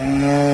Mm-hmm.